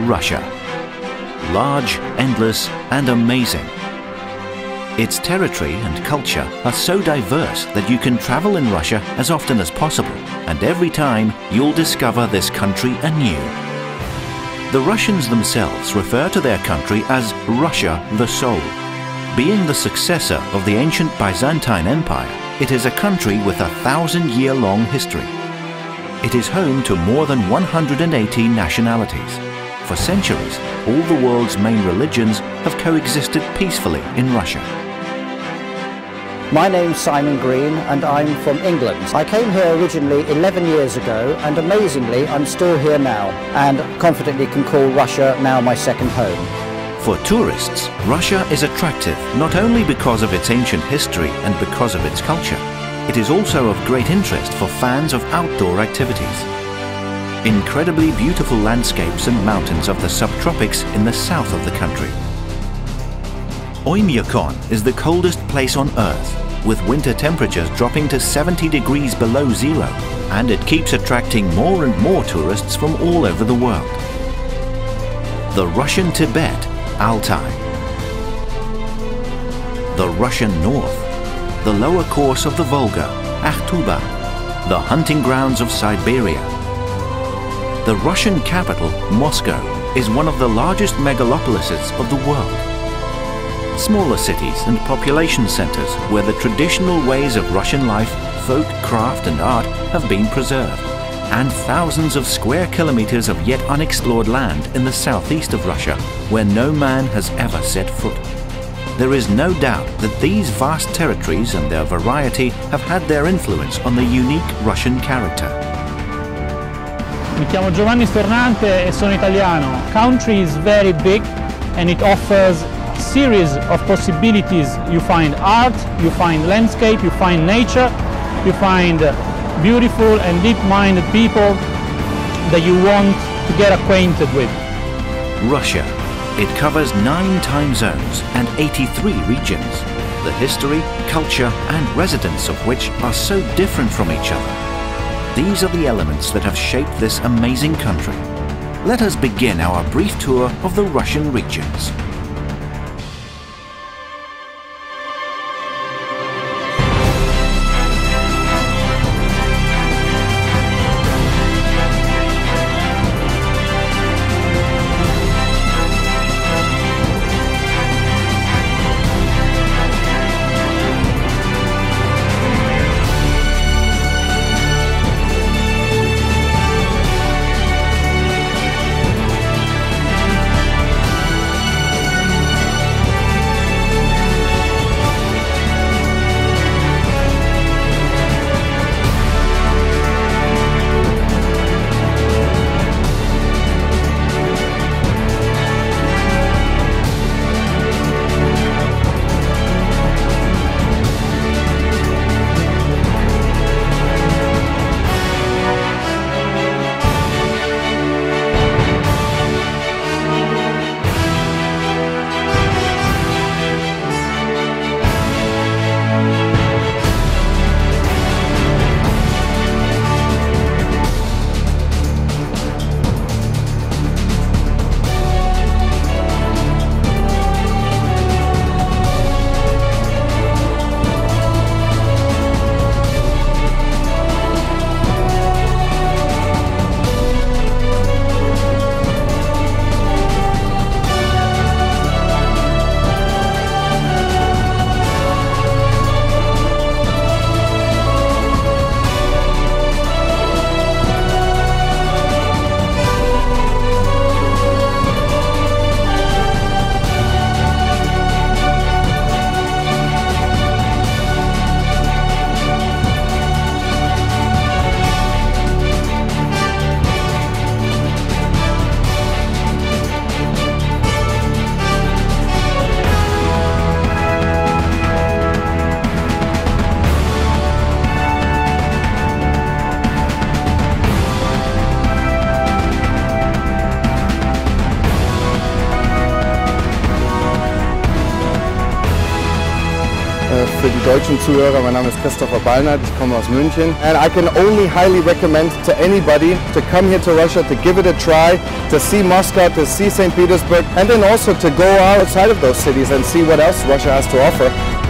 Russia. Large, endless, and amazing. Its territory and culture are so diverse that you can travel in Russia as often as possible, and every time you'll discover this country anew. The Russians themselves refer to their country as Russia the Soul. Being the successor of the ancient Byzantine Empire, it is a country with a thousand-year-long history. It is home to more than 180 nationalities. For centuries, all the world's main religions have coexisted peacefully in Russia. My name's Simon Green and I'm from England. I came here originally 11 years ago and amazingly I'm still here now and confidently can call Russia now my second home. For tourists, Russia is attractive not only because of its ancient history and because of its culture, it is also of great interest for fans of outdoor activities. Incredibly beautiful landscapes and mountains of the subtropics in the south of the country Oymyakon is the coldest place on Earth, with winter temperatures dropping to 70 degrees below zero, and it keeps attracting more and more tourists from all over the world. The Russian Tibet, Altai. The Russian North, the lower course of the Volga, Akhtuba, the hunting grounds of Siberia. The Russian capital, Moscow, is one of the largest megalopolises of the world smaller cities and population centres where the traditional ways of Russian life, folk, craft and art have been preserved, and thousands of square kilometres of yet unexplored land in the southeast of Russia where no man has ever set foot. There is no doubt that these vast territories and their variety have had their influence on the unique Russian character. Mi chiamo Giovanni Stornante e sono italiano. Country is very big and it offers a series of possibilities. You find art, you find landscape, you find nature, you find beautiful and deep-minded people that you want to get acquainted with. Russia. It covers nine time zones and 83 regions, the history, culture and residents of which are so different from each other. These are the elements that have shaped this amazing country. Let us begin our brief tour of the Russian regions. Äh, für die deutschen Zuhörer, mein Name ist Christopher Ballnert, ich komme aus München. And I can only highly recommend to anybody to come here to Russia, to give it a try, to see Moscow, to see St. Petersburg, and then also to go outside of those cities and see what else Russia has to offer.